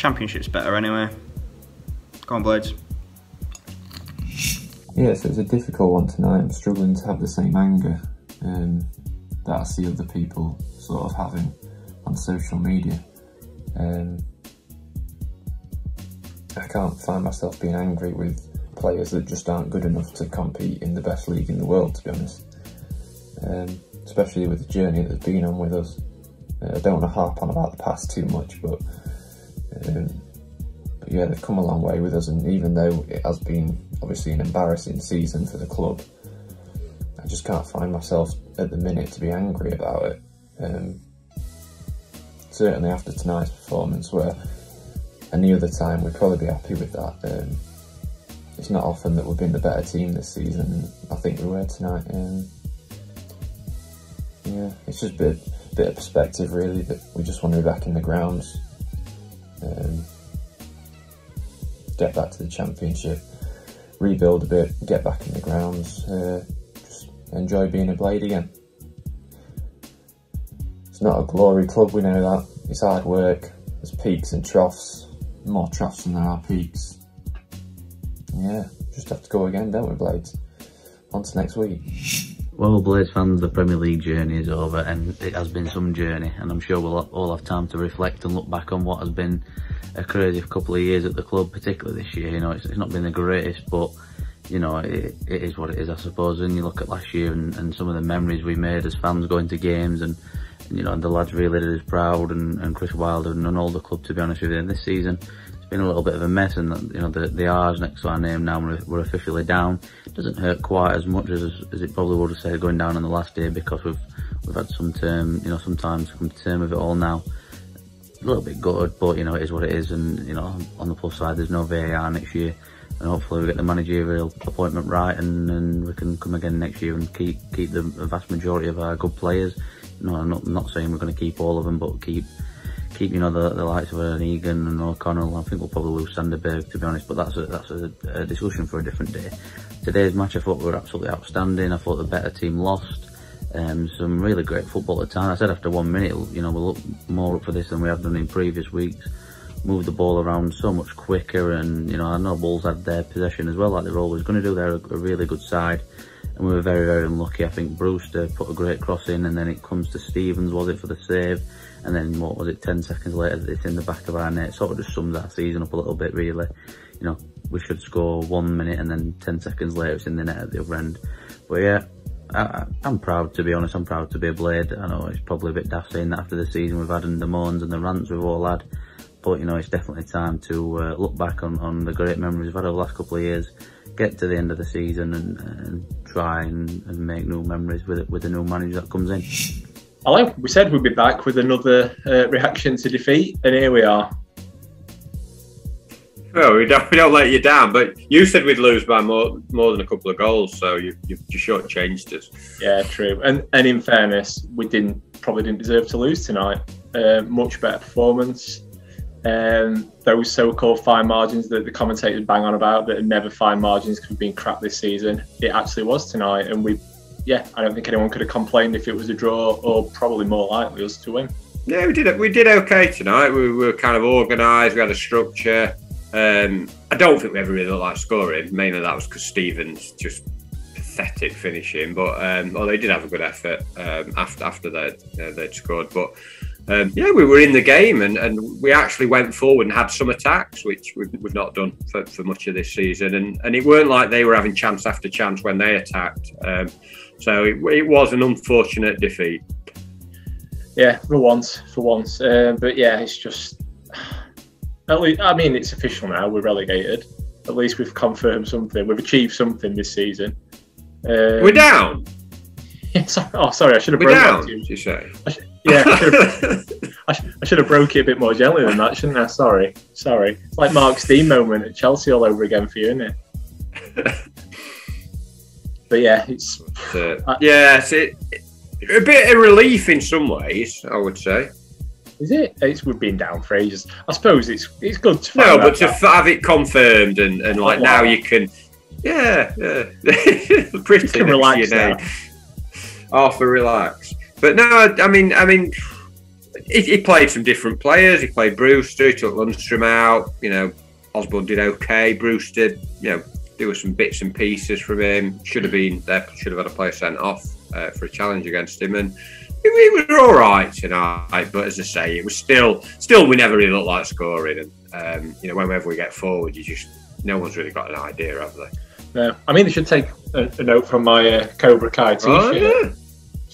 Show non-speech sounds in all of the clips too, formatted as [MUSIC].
Championship's better anyway. Go on, Blades. Yes, so it's a difficult one tonight. I'm struggling to have the same anger um, that I see other people sort of having on social media. Um, I can't find myself being angry with players that just aren't good enough to compete in the best league in the world, to be honest. Um, especially with the journey that's been on with us. Uh, I don't want to harp on about the past too much, but, um, but yeah, they've come a long way with us, and even though it has been obviously an embarrassing season for the club, I just can't find myself at the minute to be angry about it. Um, certainly after tonight's performance, where any other time we'd probably be happy with that. Um, it's not often that we've been the better team this season. I think we were tonight. Um, yeah, it's just a bit, bit of perspective really that we just want to be back in the grounds. Um, get back to the championship, rebuild a bit, get back in the grounds, uh, just enjoy being a blade again. It's not a glory club, we know that. It's hard work, there's peaks and troughs, more troughs than there are peaks. Yeah, just have to go again, don't we, Blades? On to next week. Well, Blades fans, the Premier League journey is over and it has been some journey and I'm sure we'll all have time to reflect and look back on what has been a crazy couple of years at the club, particularly this year. You know, it's, it's not been the greatest, but you know, it, it is what it is, I suppose. And you look at last year and, and some of the memories we made as fans going to games and, you know, and the lads really did us proud and, and Chris Wilder and, all the club, to be honest with you. And this season, been a little bit of a mess and, you know, the, the R's next to our name now, we're, we're officially down. It doesn't hurt quite as much as, as it probably would have said going down on the last day because we've, we've had some term, you know, sometimes come to term with it all now. A little bit gutted, but you know, it is what it is. And, you know, on the plus side, there's no VAR next year and hopefully we get the managerial appointment right and, and we can come again next year and keep keep the vast majority of our good players. No, I'm not, not saying we're going to keep all of them, but keep keep you know the, the likes of an Egan and O'Connell. I think we'll probably lose Sander Berge to be honest, but that's a, that's a, a discussion for a different day. Today's match I thought we were absolutely outstanding. I thought the better team lost. Um, some really great football at time. I said after one minute, you know, we'll look more up for this than we have done in previous weeks move the ball around so much quicker and you know I know Bulls had their possession as well like they're always going to do they're a, a, really good side and we were very very unlucky I think Brewster put a great cross in and then it comes to Stevens was it for the save and then what was it 10 seconds later it's in the back of our net It sort of just sums that season up a little bit really. You know we should score one minute and then 10 seconds later it's in the net at the other end. But yeah I, am proud to be honest I'm proud to be a blade. I know it's probably a bit daft saying that after the season we've had and the moans and the rants we've all had but you know it's definitely time to uh, look back on, on the great memories we've had over the last couple of years get to the end of the season and, and try and, and, make new memories with with the new manager that comes in hello we said we'd be back with another uh, reaction to defeat and here we are well, we don't, we don't let you down, but you said we'd lose by more more than a couple of goals, so you you, you shortchanged us. Yeah, true. And and in fairness, we didn't probably didn't deserve to lose tonight. Uh, much better performance um, those so-called fine margins that the commentators bang on about that are never fine margins because we've been crap this season. It actually was tonight, and we, yeah, I don't think anyone could have complained if it was a draw, or probably more likely us to win. Yeah, we did. We did okay tonight. We were kind of organised. We had a structure. Um, I don't think we ever really looked like scoring. Mainly that was because Stevens just pathetic finishing. But um, well, they did have a good effort um, after after they uh, they'd scored. But um, yeah, we were in the game and, and we actually went forward and had some attacks, which we've, we've not done for, for, much of this season. And, and it weren't like they were having chance after chance when they attacked. Um, so it, it, was an unfortunate defeat. Yeah, for once, for once. Uh, but yeah, it's just. At least, I mean, it's official now. We're relegated. At least we've confirmed something. We've achieved something this season. Um, we're down. [LAUGHS] Oh, sorry. I should have. We're down. You say. Yeah, [LAUGHS] I, sh- I, should have broke it a bit more gently than that, shouldn't I? Sorry, sorry. It's like Mark's Dean moment at Chelsea all over again for you, isn't it? [LAUGHS] but yeah, it's uh, I, yeah, it's it, a bit of relief in some ways, I would say. Is it? It's we've been down for ages. I suppose it's it's good to no, but to that. have it confirmed and, and like now you can, yeah, yeah, [LAUGHS] pretty you can relax now. Half a relax. But no, I mean, I mean, he, he, played some different players. He played Brewster. He took Lundstram out. You know, Osborn did okay. Brewster, you know, there were some bits and pieces from him. Should have been there. Should have had a player sent off uh, for a challenge against him, and we was all right tonight. But as I say, it was still, still, we never really looked like scoring. And um, you know, whenever we get forward, you just no one's really got an idea, have they? No, I mean, they should take a, a note from my uh, Cobra Kai t-shirt. Oh, yeah.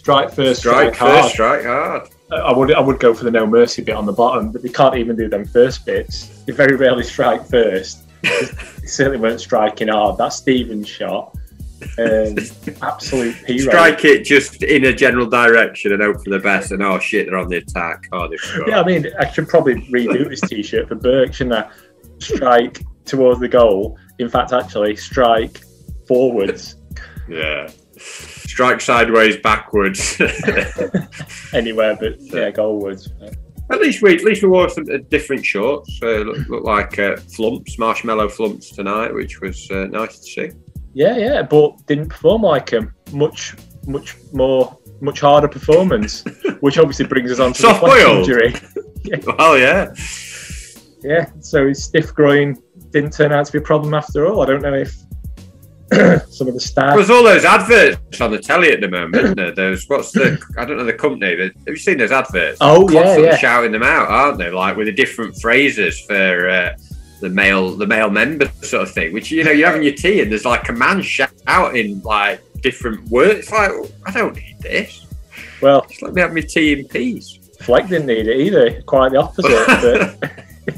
Strike first, strike, strike first, hard. strike hard. I would I would go for the no mercy bit on the bottom, but they can't even do them first bits. They very rarely strike first. they certainly weren't striking hard. That Stevens shot, um, [LAUGHS] absolute hero. Strike it just in a general direction and hope for the best. And oh shit, they're on the attack. Oh, yeah, I mean, I should probably redo this [LAUGHS] T-shirt for Burke, shouldn't I? Strike towards the goal. In fact, actually, strike forwards. yeah strike sideways, backwards, [LAUGHS] anywhere but yeah, goalwards. At least we at least we wore some uh, different shorts. Uh, look, look like uh, flumps, marshmallow flumps tonight, which was uh, nice to see. Yeah, yeah, but didn't perform like him. Much, much more, much harder performance, [LAUGHS] which obviously brings us on to Soft the injury. [LAUGHS] yeah. Well, yeah, yeah. So his stiff groin didn't turn out to be a problem after all. I don't know if [CLEARS THROAT] some of the staff. There's all those adverts on the telly at the moment. There's what's the I don't know the company. Have you seen those adverts? Oh yeah, yeah. Shouting them out, aren't they? Like with the different phrases for uh, the male the male member sort of thing. Which you know you're having your tea and there's like a man shouting out in like different words. It's like I don't need this. Well, just let me have my tea in peace. Fleck didn't need it either. Quite the opposite. but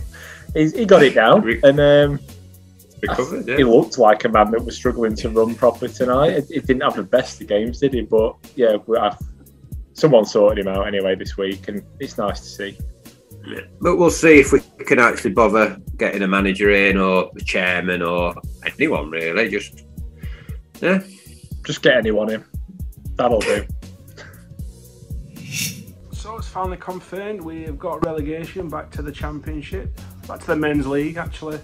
[LAUGHS] [LAUGHS] he got it down and. um recovered. Yeah. He looked like a man that was struggling to run properly tonight. He didn't have the best of games, did he? But yeah, I've, someone sorted him out anyway this week, and it's nice to see. Yeah. But we'll see if we can actually bother getting a manager in, or the chairman, or anyone really. Just yeah, just get anyone in. That'll do. So it's finally confirmed we've got relegation back to the championship, back to the men's league actually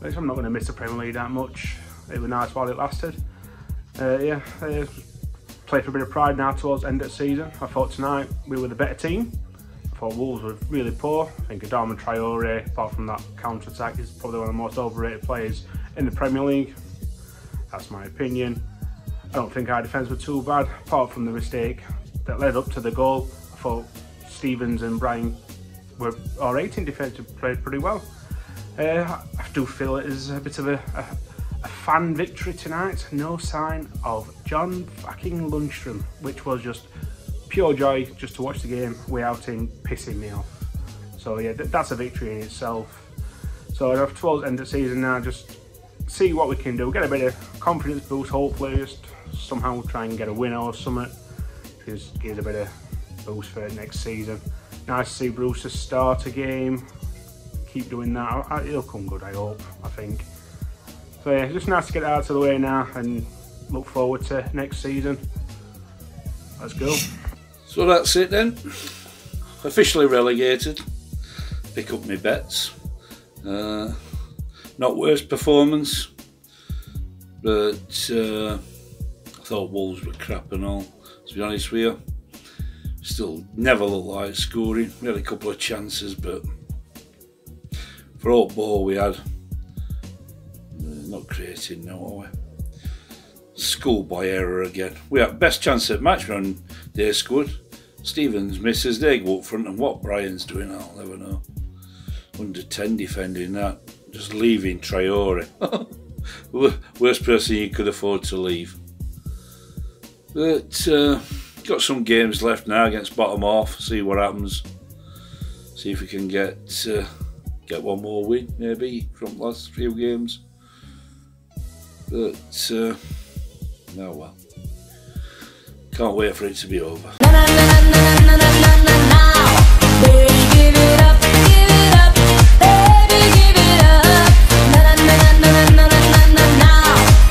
which I'm not going to miss the Premier League that much. It was nice while it lasted. Uh, yeah, uh, play for a bit of pride now towards end of the season. I thought tonight we were the better team. I thought Wolves were really poor. I think Adama Traore, apart from that counter attack, is probably one of the most overrated players in the Premier League. That's my opinion. I don't think our defence were too bad, apart from the mistake that led up to the goal. I thought Stevens and Bryan were alright in defence, played pretty well. Uh, do feel it is a bit of a, a, a, fan victory tonight. No sign of John fucking Lundstram, which was just pure joy just to watch the game without him pissing me off. So yeah, th that's a victory in itself. So towards the end of the season now, just see what we can do. Get a bit of confidence boost, hopefully, just somehow try and get a win or something. Just give a bit of boost for next season. Nice to see Bruce start a game keep doing that. I, it'll come good, I hope, I think. So yeah, just nice to get out of the way now and look forward to next season. Let's go. So that's it then. Officially relegated. Pick up my bets. Uh, not worst performance, but uh, I thought Wolves were crap and all, to be honest with you. Still never looked like scoring. We had a couple of chances, but for ball we had, uh, not creating, no, are we? Schoolboy error again. We had best chance at match run, they scored. Stevens misses, they go up front, and what Bryan's doing, I'll never know. Under 10 defending that, just leaving Traore. [LAUGHS] Worst person you could afford to leave. But uh, got some games left now against bottom half, see what happens. See if we can get uh, get one more win maybe from last few games. But uh, no, well, can't wait for it to be over.